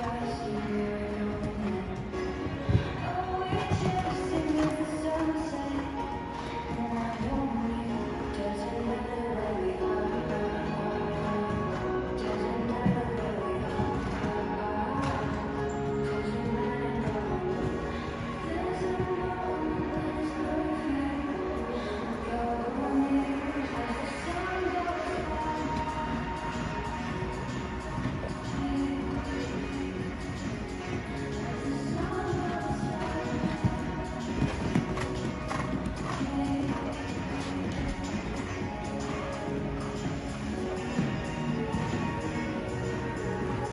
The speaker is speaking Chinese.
よろし。